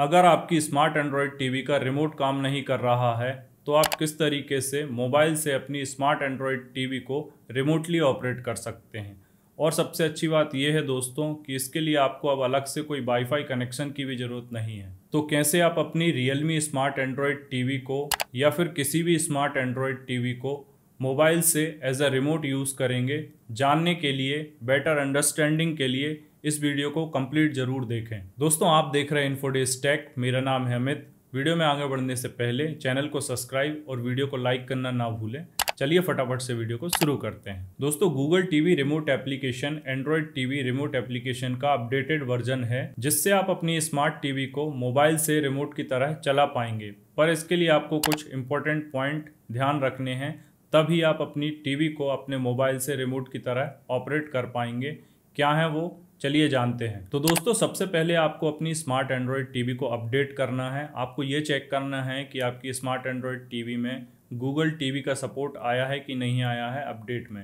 अगर आपकी smart Android TV का रिमोट काम नहीं कर रहा है तो आप किस तरीके से मोबाइल से अपनी स्मार्ट एंड्रॉयड टीवी को रिमोटली ऑपरेट कर सकते हैं? और सबसे अच्छी बात यह है दोस्तों कि इसके लिए आपको अब अलग से कोई वाईफाई कनेक्शन की भी ज़रूरत नहीं है। तो कैसे आप अपनी रियलमी स्मार्ट एंड्रॉयड टीवी को या फिर किसी भी स्मार्ट एंड्रॉयड टीवी को मोबाइल से एज अ रिमोट यूज़ करेंगे, जानने के लिए, बेटर अंडरस्टैंडिंग के लिए इस वीडियो को कंप्लीट ज़रूर देखें। दोस्तों, आप देख रहे हैं इन्फोडेस टेक मेरा नाम है अमित। वीडियो में आगे बढ़ने से पहले चैनल को सब्सक्राइब और वीडियो को लाइक करना ना भूलें। चलिए फटाफट से वीडियो को शुरू करते हैं। दोस्तों Google TV remote application Android TV remote application का अपडेटेड वर्जन है, जिससे आप अपनी स्मार्ट टीवी को मोबाइल से रिमोट की तरह चला पाएँगे। पर इसके लिए आपको कुछ इंपॉर्टेंट पॉइंट ध्यान रखने हैं, तभी आप अपनी टीवी को अपने मोबाइल से रिमोट की तरह ऑपरेट कर पाएँगे। क्या है वो? चलिए जानते हैं। तो दोस्तों, सबसे पहले आपको अपनी स्मार्ट एंड्रॉयड टीवी को अपडेट करना है। आपको ये चेक करना है कि आपकी स्मार्ट एंड्रॉयड टीवी में गूगल टीवी का सपोर्ट आया है कि नहीं आया है अपडेट में।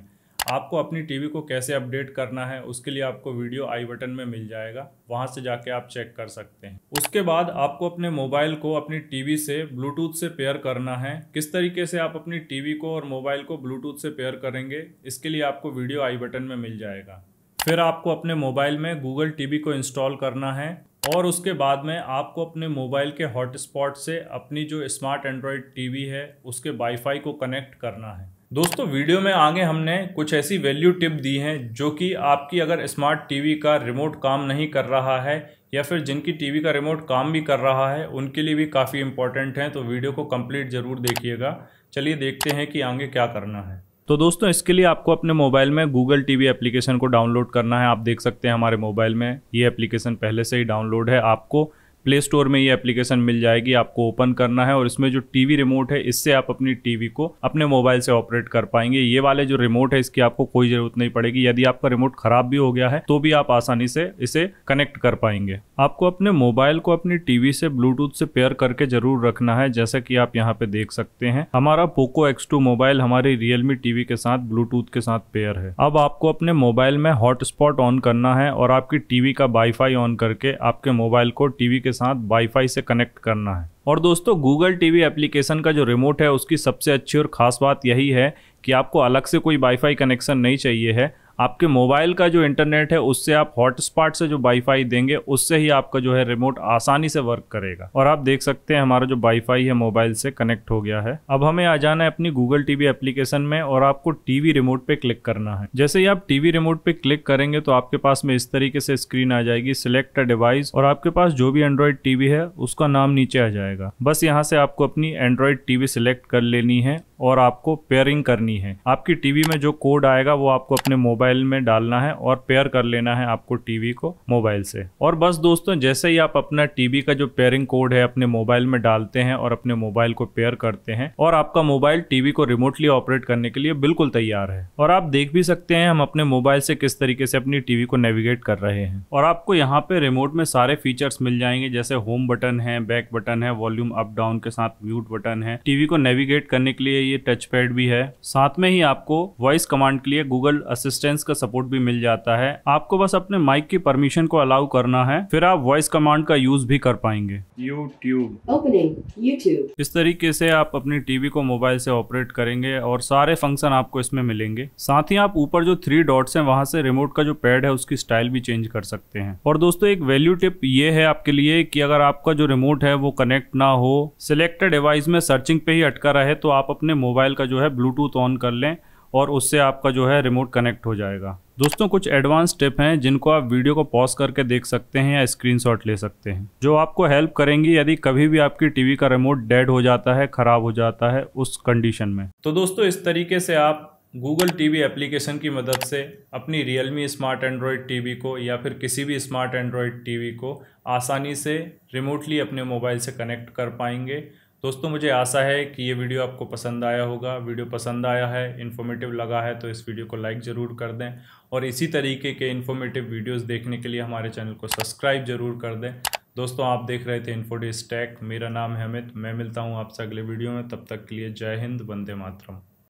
आपको अपनी टीवी को कैसे अपडेट करना है, उसके लिए आपको वीडियो आई बटन में मिल जाएगा। वहाँ से जाके आप चेक कर सकते हैं। उसके बाद आपको अपने मोबाइल को अपनी टीवी से ब्लूटूथ से पेयर करना है। किस तरीके से आप अपनी टीवी को और मोबाइल को ब्लूटूथ से पेयर करेंगे, इसके लिए आपको वीडियो आई बटन में मिल जाएगा। फिर आपको अपने मोबाइल में गूगल टीवी को इंस्टॉल करना है और उसके बाद में आपको अपने मोबाइल के हॉटस्पॉट से अपनी जो स्मार्ट एंड्रॉयड टीवी है, उसके वाईफाई को कनेक्ट करना है। दोस्तों, वीडियो में आगे हमने कुछ ऐसी वैल्यू टिप दी हैं जो कि आपकी अगर स्मार्ट टीवी का रिमोट काम नहीं कर रहा है या फिर जिनकी टीवी का रिमोट काम भी कर रहा है, उनके लिए भी काफ़ी इंपॉर्टेंट हैं तो वीडियो को कंप्लीट ज़रूर देखिएगा। चलिए देखते हैं कि आगे क्या करना है। तो दोस्तों, इसके लिए आपको अपने मोबाइल में गूगल टीवी एप्लीकेशन को डाउनलोड करना है। आप देख सकते हैं हमारे मोबाइल में ये एप्लीकेशन पहले से ही डाउनलोड है। आपको प्ले स्टोर में ये एप्लीकेशन मिल जाएगी, आपको ओपन करना है और इसमें जो टीवी रिमोट है, इससे आप अपनी टीवी को अपने मोबाइल से ऑपरेट कर पाएँगे। ये वाले जो रिमोट है, इसकी आपको कोई ज़रूरत नहीं पड़ेगी। यदि आपका रिमोट खराब भी हो गया है तो भी आप आसानी से इसे कनेक्ट कर पाएँगे। आपको अपने मोबाइल को अपनी टीवी से, ब्लूटूथ से पेयर करके ज़रूर रखना है, जैसा कि आप यहाँ पे देख सकते हैं। हमारा पोको एक्स मोबाइल हमारी रियलमी टीवी के साथ, ब्लूटूथ के साथ पेयर है। अब आपको अपने मोबाइल में हॉटस्पॉट ऑन करना है और आपकी टीवी का वाईफाई ऑन करके आपके मोबाइल को टीवी के साथ वाईफाई से कनेक्ट करना है। और दोस्तों, गूगल टीवी एप्लीकेशन का जो रिमोट है, उसकी सबसे अच्छी और ख़ास बात यही है कि आपको अलग से कोई वाईफाई कनेक्शन नहीं चाहिए है। आपके मोबाइल का जो इंटरनेट है, उससे आप हॉटस्पॉट से जो वाईफाई देंगे, उससे ही आपका जो है रिमोट आसानी से वर्क करेगा। और आप देख सकते हैं हमारा जो वाईफाई है मोबाइल से कनेक्ट हो गया है। अब हमें आ जाना है अपनी गूगल टीवी एप्लीकेशन में और आपको टीवी रिमोट पे क्लिक करना है। जैसे ही आप टीवी रिमोट पे क्लिक करेंगे तो आपके पास में इस तरीके से स्क्रीन आ जाएगी सिलेक्ट डिवाइस और आपके पास जो भी एंड्रॉइड टीवी है, उसका नाम नीचे आ जाएगा। बस यहाँ से आपको अपनी एंड्रॉइड टीवी सिलेक्ट कर लेनी है। और आपको पेयरिंग करनी है। आपकी टीवी में जो कोड आएगा, वो आपको अपने मोबाइल में डालना है और पेयर कर लेना है आपको टीवी को मोबाइल से। और बस दोस्तों, जैसे ही आप अपना टीवी का जो पेयरिंग कोड है अपने मोबाइल में डालते हैं और अपने मोबाइल को पेयर करते हैं और आपका मोबाइल टीवी को रिमोटली ऑपरेट करने के लिए बिल्कुल तैयार है। और आप देख भी सकते हैं हम अपने मोबाइल से किस तरीके से अपनी टीवी को नेविगेट कर रहे हैं। और आपको यहाँ पे रिमोट में सारे फीचर्स मिल जाएँगे, जैसे होम बटन है बैक बटन है वॉल्यूम अप डाउन के साथ म्यूट बटन है। टीवी को नेविगेट करने के लिए ये टच पैड भी है। साथ में ही आपको वॉइस कमांड के लिए गूगल असिस्टेंस का सपोर्ट भी मिल जाता है। आपको बस अपने माइक की परमिशन को अलाउ करना है फिर आप वॉइस कमांड का यूज़ भी कर पाएँगे। YouTube Opening YouTube. इस तरीके से आप अपनी टीवी को मोबाइल से ऑपरेट करेंगे और सारे फ़ंक्शन आपको इसमें मिलेंगे। साथ ही आप ऊपर जो थ्री डॉट्स हैं वहाँ से रिमोट का जो पैड है उसकी स्टाइल भी चेंज कर सकते हैं। और दोस्तों एक वैल्यू टिप ये है आपके लिए कि अगर आपका जो रिमोट है वो कनेक्ट ना हो सिलेक्टेड डिवाइस में सर्चिंग पे ही अटका रहे तो आप अपने मोबाइल का जो है ब्लूटूथ ऑन कर लें और उससे आपका जो है रिमोट कनेक्ट हो जाएगा। दोस्तों, कुछ एडवांस टिप हैं जिनको आप वीडियो को पॉज करके देख सकते हैं या स्क्रीनशॉट ले सकते हैं। जो आपको हेल्प करेंगी यदि कभी भी आपकी टीवी का रिमोट डेड हो जाता है, खराब हो जाता है उस कंडीशन में। तो दोस्तों, इस तरीके से आप गूगल टीवी एप्लीकेशन की मदद से अपनी रियलमी स्मार्ट एंड्रॉयड टीवी को या फिर किसी भी स्मार्ट एंड्रॉयड टीवी को आसानी से रिमोटली अपने मोबाइल से कनेक्ट कर पाएँगे। दोस्तों, मुझे आशा है कि ये वीडियो आपको पसंद आया होगा। वीडियो पसंद आया है इन्फॉर्मेटिव लगा है तो इस वीडियो को लाइक ज़रूर कर दें और इसी तरीके के इन्फॉर्मेटिव वीडियोस देखने के लिए हमारे चैनल को सब्सक्राइब ज़रूर कर दें। दोस्तों, आप देख रहे थे इन्फोडी स्टैक मेरा नाम है अमित। मैं मिलता हूँ आपसे अगले वीडियो में। तब तक के लिए जय हिंद, वंदे मातरम।